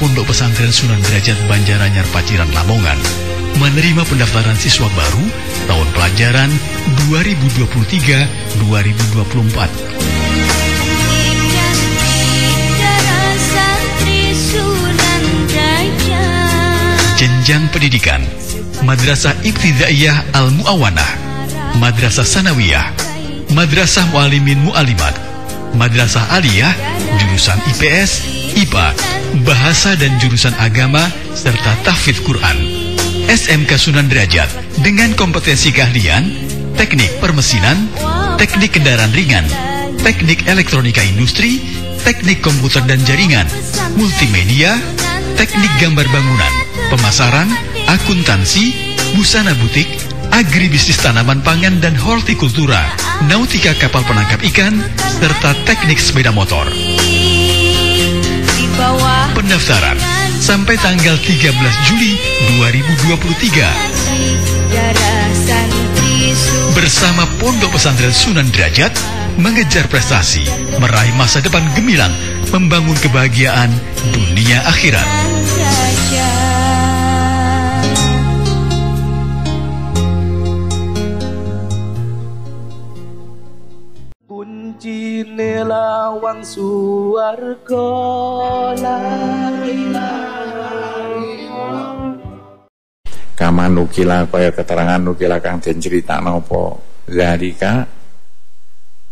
Pondok Pesantren Sunan Derajat Banjaranyar Paciran Lamongan menerima pendaftaran siswa baru tahun pelajaran 2023-2024. Jenjang pendidikan Madrasah Ibtidaiyah Al-Mu'awanah Madrasah Sanawiyah Madrasah Mualimin Mualimat Madrasah Aliyah Jurusan IPS, IPA Bahasa dan Jurusan Agama serta Tahfidz Quran. SMK Sunan Derajat dengan kompetensi keahlian Teknik Permesinan Teknik Kendaraan Ringan Teknik Elektronika Industri Teknik Komputer dan Jaringan Multimedia Teknik Gambar Bangunan Pemasaran Akuntansi Busana Butik Agribisnis Tanaman Pangan dan Hortikultura Nautika Kapal Penangkap Ikan serta Teknik Sepeda Motor Pendaftaran sampai tanggal 13 Juli 2023 Bersama Pondok Pesantren Sunan Derajat mengejar prestasi, meraih masa depan gemilang, membangun kebahagiaan dunia akhirat. Kunci lawang suwarga la nukila kaya keterangan nukila kang den critakno apa? Zalika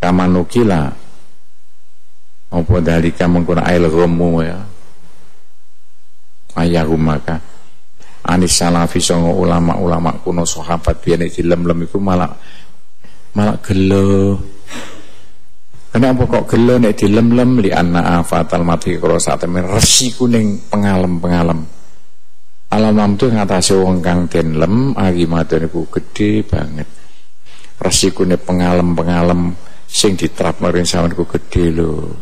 kaman nukila. Apa dalika mengkono ail ghamu ya? Ayahumaka anis salafi songo ulama-ulama kuno sahabat biyen dilem-lem iku malah malah gelo Kenapa kok gelo nek dilem-lem li anna afatal mati karo sak temen resiko ning pengalem-pengalem. Alam itu ngatasi wong kang den lem akibatnya niku gede banget. Resikune pengalem-pengalem sing diterap maring sampean ku gede lho.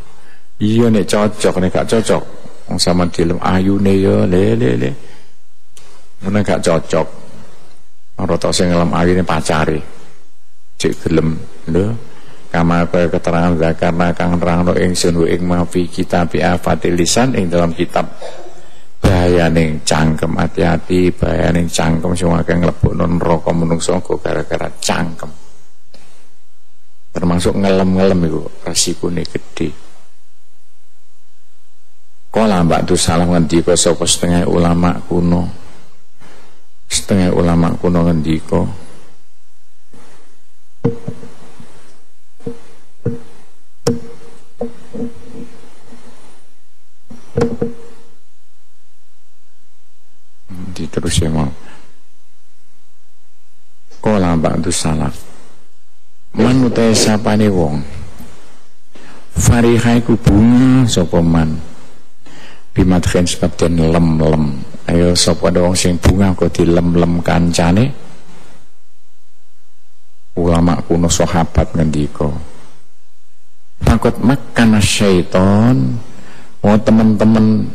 Iya nek cocok nek gak cocok wong sampean dilem ayune ya le le le. Nek gak cocok. Ora tok sing ngelem ayune pacare. Cek gelem lho kama kaya keterangan zakarna kang nerangno ingsun ing mafi kitab afatil lisan ing dalam kitab. Bahayaning cangkem hati-hati bahayaning cangkem semua akeh non neraka menungso gara-gara cangkem. Termasuk ngelem-ngelem itu resikonya gede Kala mbak tu salah ngendika sapa setengah ulama kuno? Setengah ulama kuno ngendika Man utai sapane wong. Farihai ku bunga sapa man? Bimadkhen sebab den lem-lem. Ayo sapa wong sing bunga kok dilem-lem kancane? Ulama kuno sahabat ngendika Takut makan syaiton Oh teman-teman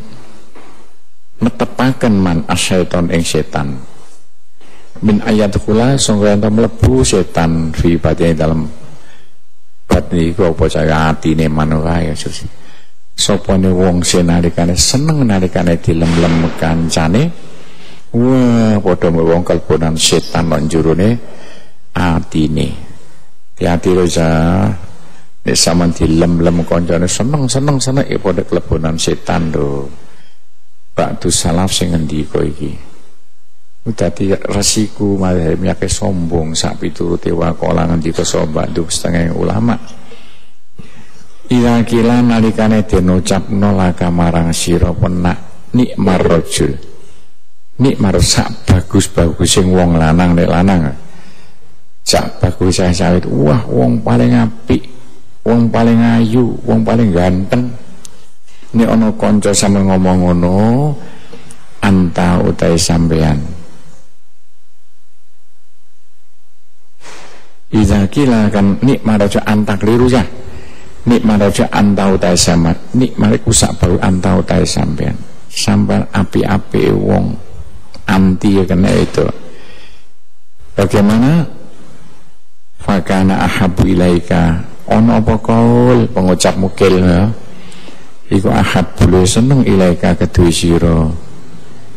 metepaken man asyaiton ing setan min ayat kula sangga ento mlebu setan fi batine dalam batine iku apa saya atine man wae Sus. Sopane wong senalikane seneng nalikane dilem-lem kancane wah padha wong kalbonan setan lan jurune atine. Hati-hati roja nek sampean dilem-lem kancane seneng-seneng seneng ya padha kelebonan setan lho Ba'du salaf sing ngendika iki. Dadi resiko madhep ke sombong sak pituruté waqala ngendika sapa ba'du setengah ulama. Ila kila nalikane den ucapno laka marang sira penak nikmar rajul. Nikmar sak bagus-bagus sing wong lanang nek lanang. Sak bagus sawit wah wong paling apik, wong paling ayu, wong paling ganteng ini ono konco sama ngomong ngono anta utai sampean Iza kila kan nikmat raja antak liru ya. Nikmat raja anta utai sama nikmat kusak baru anta utai sampean. Sampean api-api wong anti ya kena itu. Bagaimana? Fakana ahabu ilaika. Ono apa pengucap mukil ya. Iku boleh seneng ilaika kedue sira.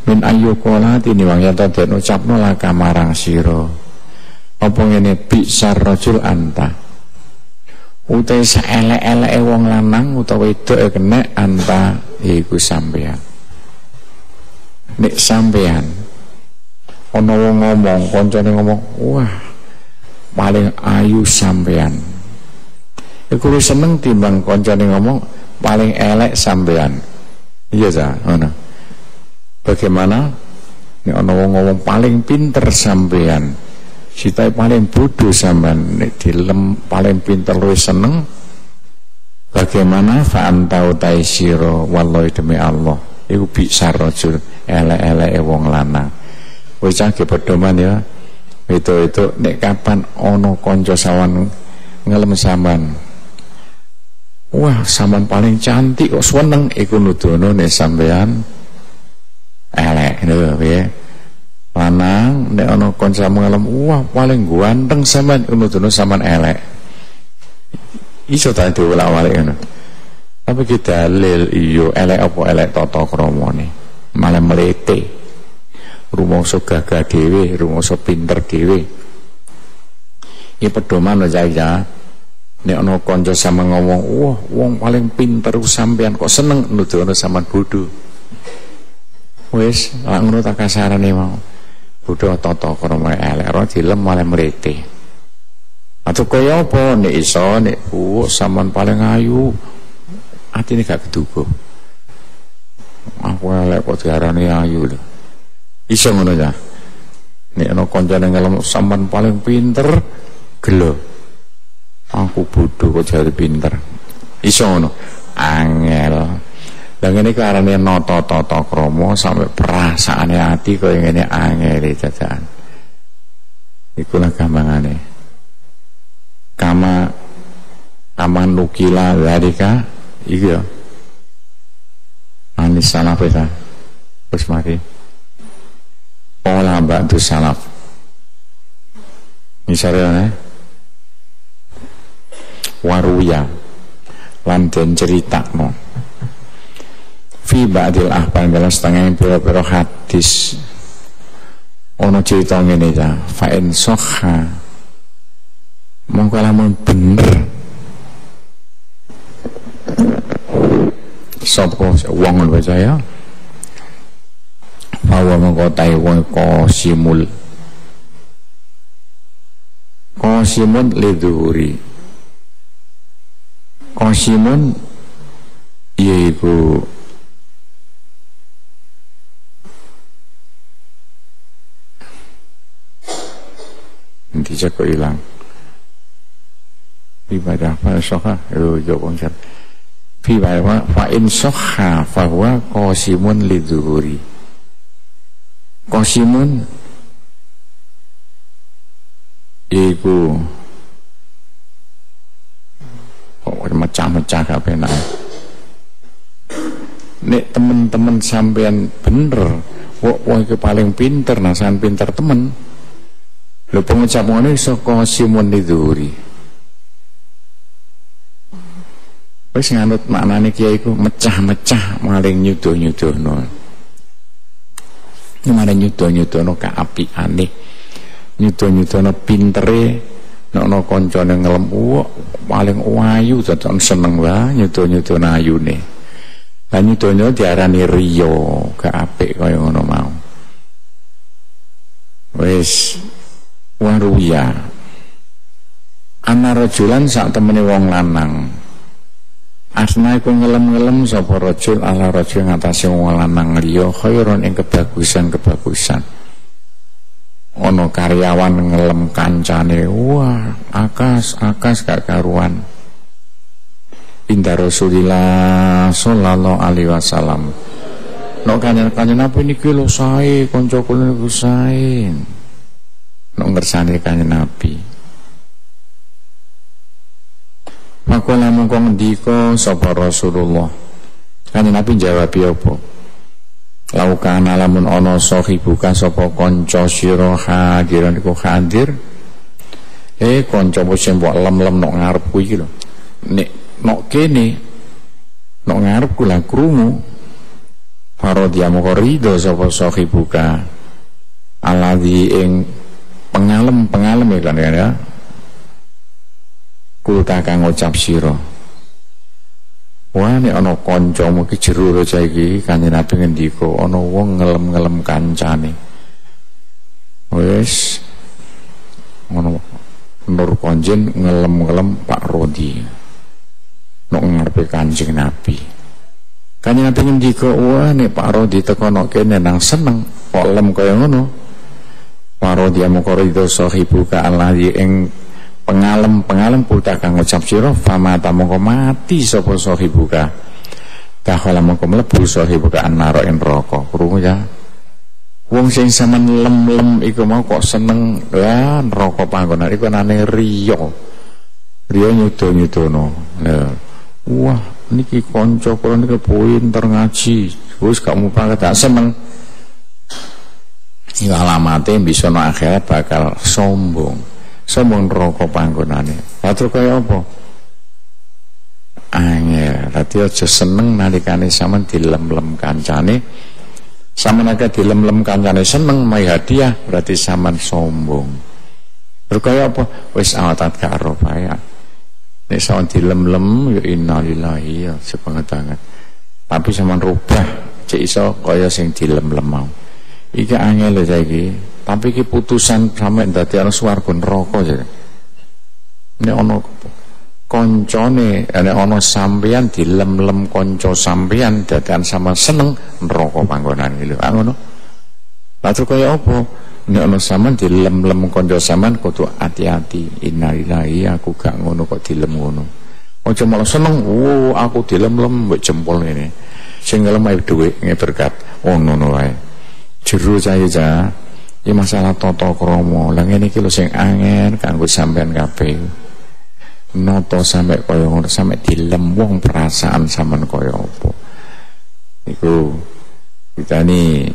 Min ayu kolati ni wong yen den ucapno laka marang sira apa ngene? Bisar rajul anta. Utai saelek-eleke wong lanang utawa wedok kena anta iku sampean nek sampean ana wong ngomong kancane ngomong wah paling ayu sampean iku seneng timbang kancane ngomong paling elek sampean iya ta ngono. Bagaimana? Ini ana wong ngomong paling pinter sampean sitai paling bodoh nek dilem paling pinter luwih seneng. Bagaimana? Fa anta utai sira wallahi demi Allah. Iku bisa rajul elek-eleke wong lanang. Wis cah pedoman ya. Itu itu nek kapan ono konco sawan ngelem sampean Wah, sampean paling cantik kok seneng iku nudono nek sampean elek lho piye. Lanang nek ana kanca ngalem, wah paling ganteng sampean nudono sampean elek. Iso ta diulak-alik ngono. Tapi kita dalil iyo elek apa elek tata kramane. Malah melete. Rumangsa gagah dhewe, rumangsa pinter dhewe. Iki pedoman lho ya. Nek ana kanca sama ngomong, "Wah, wong paling pinter sampean kok seneng nuduhno sampean bodho." Wis, lak ngono tak kasarane mau. Bodho tata krama elek ora dilem malah mrete. Atau kaya apa nek iso nek uh, sampean paling ayu atine gak keduga. Aku elek kok diarani ayu lho. Iso ngono ya. Nek ana kancane ngelem sampean paling pinter gelo aku bodoh kok jadi pinter iso ngono angel ini karena noto toto kromo sampai perasaannya hati kau ingin angel jajaan ikulah gampangannya kama kama nukila ka iya anis salaf itu terus mari. Olah bantu salaf. Misalnya waruya. Lan den no fi ba'dil ahban dalam setengah pira-pira hadis. Ono cerita ngene ya fa in sahha mongko lamun bener. Sapa wong lho saya bahwa mongko tae wong kosimul kosimun lidhuri Qasimun yaiku nanti kok hilang ibadah pada soha yo yo konsep fi bahwa fa in soha fahuwa qasimun lidzuhuri qasimun yaiku mecah-mecah kabeh nah. Nek temen-temen sampean bener, wong itu paling pinter, nah sampean pinter temen. Lho pengucap ngono iso Simon Liduri. Wis nganut maknane kiai iku mecah-mecah maling nyuduh-nyuduhno. Ini maling nyuduh-nyuduhno kaapiane. Nyuduh-nyuduhno pintere ana yang ngelem paling wayu tetan seneng wae nyuto-nyuto ayune. Lah nyuto diarani riyo, gak apik kaya ngono mau. Wis waruya. Ana rajulan sak temene wong lanang. Asna iku ngelem-ngelem sapa rajul ala rajul ngatasi wong lanang. Liya khairon ing kebagusan-kebagusan. Ono karyawan ngelem kancane. Wah akas akas gak karuan. Indah Rasulillah sallallahu alaihi wasallam. Nok kanyen kanyen apa ini kilo sae konco niku sae Nok ngersane kanyen Nabi Makola mongko ngendika sapa Rasulullah? Kanyen Nabi jawab ya apa? Laukana lamun ono sahibuka sapa kanca sira hadiran iku hadir. Eh kanca sing mbok lem-lem nok ngarepku iki lho? Nek nok kene. Nok ngarep kula krungu. Farodya moko ridho sapa sahibuka? Alladzi ing pengalem-pengalem ya kan ya kulta kang ngucap sira Wah nek ana kancamu ki jero raja iki kanjeng Nabi ngendika ana wong ngelem-ngelem kancane. Wis ngono Nur Konjen ngelem-ngelem Pak Rodi. Nok ngarepe Kanjeng Nabi. Kanjeng Nabi ngendika, "Wah nek Pak Rodi teko kene nang seneng kok lem kaya ngono." Pak Rodi amukorido sahibuka alladhi ing pengalem-pengalem puta kang ngucap sira famata mongko mati sapa sahibuka dakhala mongko mlebu sahibuka annara ing neraka krungu ya. Wong sing sampean lem-lem iku mau kok seneng. Ya neraka panggonan iku nane riya riya nyudo-nyudono. Nah wah niki kanca kula niki pinter ngaji. Wis gak mupang gak seneng Ini alamatnya bisa no akhirat bakal sombong. Sombong neraka panggonane. Atur kaya apa? Angel. Dadi aja seneng nalikane sampean dilem-lem kancane. Sampean akeh dilem-lem kancane seneng mai hadiah berarti sampean sombong. Terus kaya apa? Wis awatat karo bae. Nek sampean dilem-lem ya innalillahi ya sepengetangan tapi sampean rubah cek iso kaya sing dilem-lem mau iki angel saiki. Tapi ki putusan sampe dadi ana swarga neraka jadi nek ana koncone nek ana sampeyan dilem-lem kanca sampeyan dadian sama seneng neraka panggonan iki lho. Ah, ngono. Lha kaya apa? Nek ana sampean dilem-lem kanca sampean kudu hati-hati. Innalillahi aku gak ngono kok dilem ngono. Aja malah seneng oh aku dilem-lem mbek jempol ini sing ngelem ae dhuwit berkat ngono oh, wae jero saya Ini masalah toto kromo. Lah ngene iki lho sing angel kanggo sampean kabeh. Noto sampe kaya ngono sampe dilem perasaan sampean kaya apa. Iku kita ini